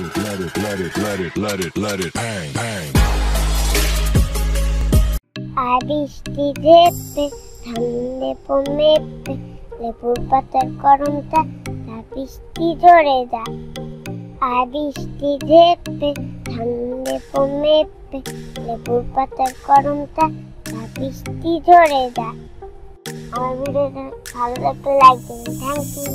it, let it, let it, let it, let it, let it bang, bang. আর বৃষ্টি ঝেপে থামলে লেবুর পাতার গরমটা তা বৃষ্টি ধরে যা। আর বৃষ্টি ঝেপে পমে লেবুর পাতার গরমটা তা বৃষ্টি ধরে যা। আমার ভিডিওটা ভালো লাগলে লাইক দেবেন থ্যাংক ইউ